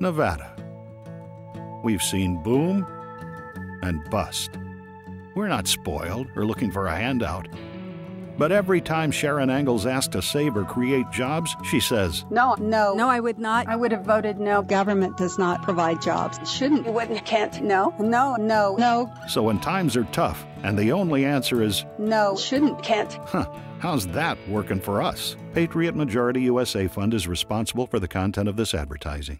Nevada. We've seen boom and bust. We're not spoiled or looking for a handout. But every time Sharron Angle's asked to save or create jobs, she says, No, no. No, I would not. I would have voted no. Government does not provide jobs. It shouldn't. You wouldn't, can't. No, no, no, No, So when times are tough and the only answer is, no. shouldn't. Can't. huh, how's that working for us? Patriot Majority USA Fund is responsible for the content of this advertising.